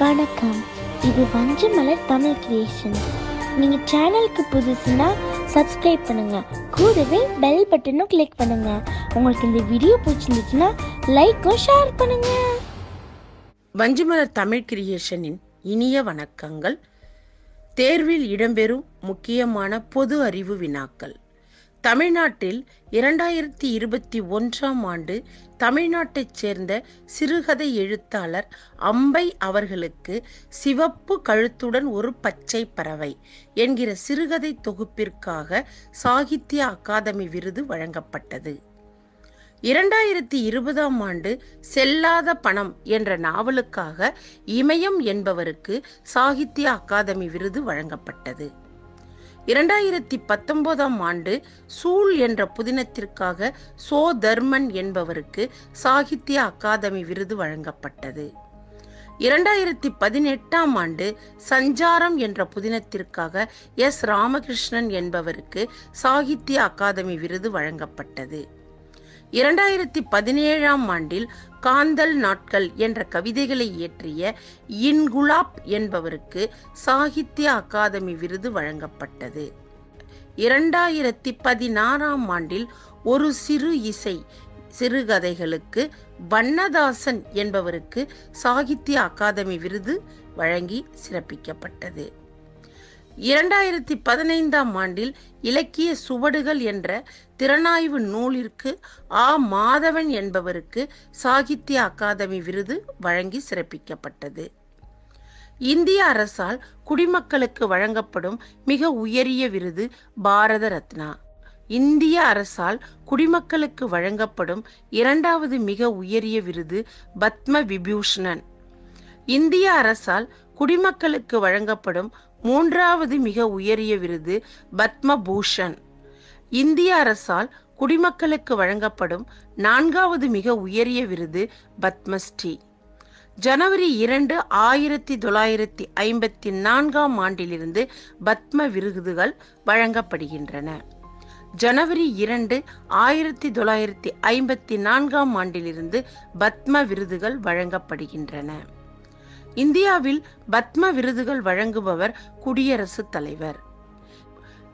வணக்கம். இது வஞ்சமலர் தமிழ் கிரியேஷன் நீங்கள் சேனலுக்கு புதுசுன்னா சப்ஸ்கிரைப் பண்ணுங்கள் கூடவே பெல் பட்டனும் கிளிக் பண்ணுங்கள் உங்களுக்கு இந்த வீடியோ பிடிச்சிருந்துச்சுன்னா லைக்கும் ஷேர் பண்ணுங்கள் வஞ்சிமலர் தமிழ் கிரியேஷனின் இனிய வணக்கங்கள். தேர்வில் இடம்பெறும் முக்கியமான பொது அறிவு வினாக்கள். தமிழ்நாட்டில் இரண்டாயிரத்தி இருபத்தி ஒன்றாம் ஆண்டு தமிழ்நாட்டைச் சேர்ந்த சிறுகதை எழுத்தாளர் அம்பை அவர்களுக்கு சிவப்பு கழுத்துடன் ஒரு பச்சை பறவை என்கிற சிறுகதை தொகுப்பிற்காக சாகித்ய அகாதமி விருது வழங்கப்பட்டது. இரண்டாயிரத்தி இருபதாம் ஆண்டு செல்லாத பணம் என்ற நாவலுக்காக இமயம் என்பவருக்கு சாகித்ய அகாதமி விருது வழங்கப்பட்டது. இரண்டாயிரத்தி பத்தொன்பதாம் ஆண்டு சூல் என்ற புதினத்திற்காக சோ தர்மன் என்பவருக்கு சாகித்ய அகாதமி விருது வழங்கப்பட்டது. இரண்டாயிரத்தி பதினெட்டாம் ஆண்டு சஞ்சாரம் என்ற புதினத்திற்காக எஸ். ராமகிருஷ்ணன் என்பவருக்கு சாகித்ய அகாதமி விருது வழங்கப்பட்டது. இரண்டாயிரத்தி பதினேழாம் ஆண்டில் காந்தல் நாட்கள் என்ற கவிதைகளை இயற்றிய இன்குலாப் என்பவருக்கு சாகித்ய அகாதமி விருது வழங்கப்பட்டது. இரண்டாயிரத்தி பதினாறாம் ஆண்டில் ஒரு சிறு இசை சிறுகதைகளுக்கு வண்ணதாசன் என்பவருக்கு சாகித்ய அகாதமி விருது வழங்கி சிறப்பிக்கப்பட்டது. இரண்டாயிரத்தி பதினைந்தாம் ஆண்டில் இலக்கிய சுவடுகள் என்ற திறனாய்வு நூலிற்கு ஆ. மாதவன் என்பவருக்கு சாகித்ய அகாதமி விருது வழங்கி சிறப்பிக்கப்பட்டது. இந்திய அரசால் குடிமக்களுக்கு வழங்கப்படும் மிக உயரிய விருது பாரத ரத்னா. இந்திய அரசால் குடிமக்களுக்கு வழங்கப்படும் இரண்டாவது மிக உயரிய விருது பத்ம விபூஷணன். இந்திய அரசால் குடிமக்களுக்கு வழங்கப்படும் மூன்றாவது மிக உயரிய விருது பத்ம பூஷன் இந்திய அரசால் குடிமக்களுக்கு வழங்கப்படும் நான்காவது மிக உயரிய விருது பத்மஸ்ரீ. ஜனவரி இரண்டு ஆயிரத்தி தொள்ளாயிரத்தி ஐம்பத்தி நான்காம் ஆண்டிலிருந்து பத்ம விருதுகள் வழங்கப்படுகின்றன. ஜனவரி இரண்டு ஆயிரத்தி தொள்ளாயிரத்தி ஐம்பத்தி நான்காம் ஆண்டிலிருந்து பத்ம விருதுகள் வழங்கப்படுகின்றன. இந்தியாவில் பத்ம விருதுகள் வழங்குபவர் குடியரசுத் தலைவர்.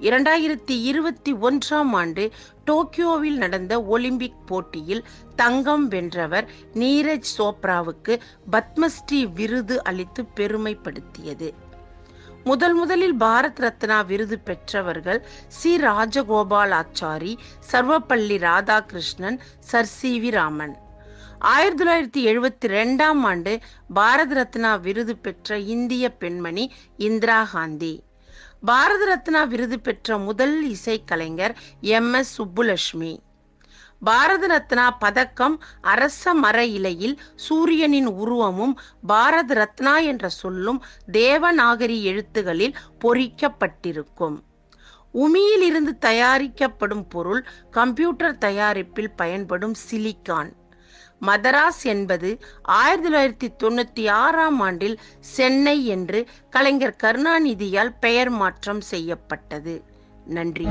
இரண்டாயிரத்தி இருபத்தி ஒன்றாம் ஆண்டு டோக்கியோவில் நடந்த ஒலிம்பிக் போட்டியில் தங்கம் வென்றவர் நீரஜ் சோப்ராவுக்கு பத்மஸ்ரீ விருது அளித்து பெருமைப்படுத்தியது. முதல் முதலில் பாரத் ரத்னா விருது பெற்றவர்கள் C. Rajagopal Achari Sarvepalli Radhakrishnan sir. C. V. Raman. ஆயிரத்தி தொள்ளாயிரத்தி எழுபத்தி ரெண்டாம் ஆண்டு பாரத ரத்னா விருது பெற்ற இந்திய பெண்மணி இந்திரா காந்தி. பாரத ரத்னா விருது பெற்ற முதல் இசைக்கலைஞர் எம். எஸ். சுப்புலட்சுமி. பாரத ரத்னா பதக்கம் அரச மர இலையில் சூரியனின் உருவமும் பாரத ரத்னா என்ற சொல்லும் தேவநாகரி எழுத்துகளில் பொறிக்கப்பட்டிருக்கும். உமியிலிருந்து தயாரிக்கப்படும் பொருள் கம்ப்யூட்டர் தயாரிப்பில் பயன்படும் சிலிக்கான். மதராஸ் என்பது ஆயிரத்தி தொள்ளாயிரத்தி தொண்ணூத்தி ஆறாம் ஆண்டில் சென்னை என்று கலைஞர் கருணாநிதியால் பெயர் மாற்றம் செய்யப்பட்டது. நன்றி.